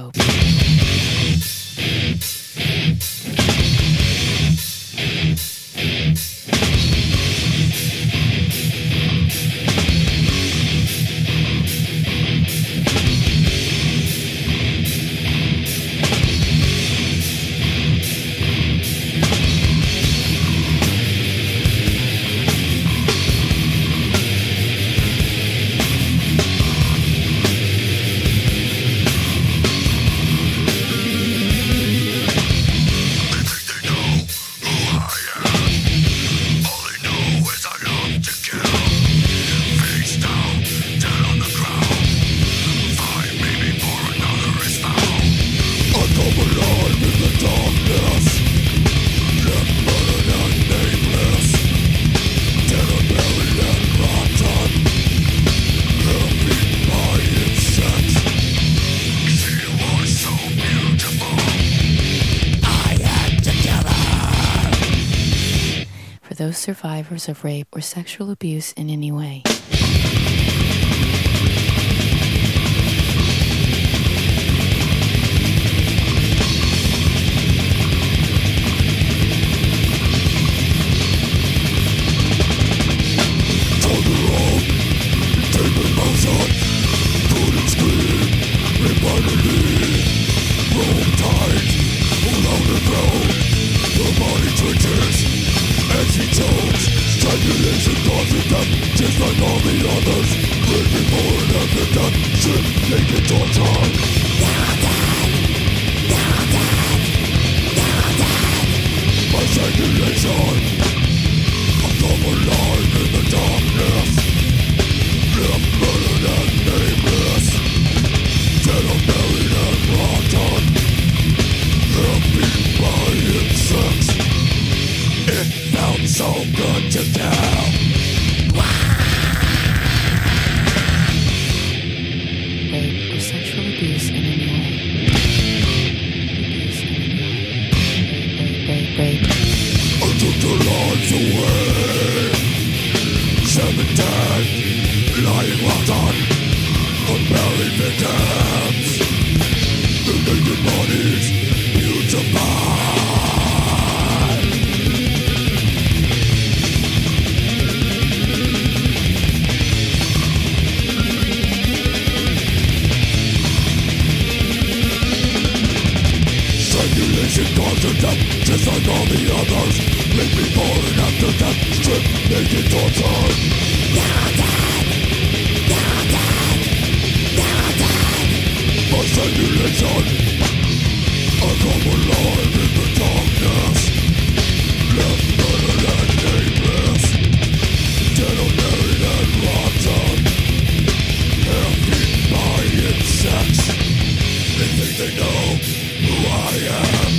Oh. those survivors of rape or sexual abuse in any way. death Just like all the others Living for an after death Sick, naked torture They're all dead They're all dead They're all dead My circulation I'm not alive in the darkness Left murdered and nameless Dead or buried and rotten I'm beaten by insects It felt so good to tell. Sexual abuse in I took their lives away. Dead, lying unburied victims. She calls death, just like all the others Live before and after death, strip naked torture You're dead You're dead You're dead For simulation I come alive in the darkness Left murdered and nameless Dead or buried and rotten Half eaten by insects They think they know who I am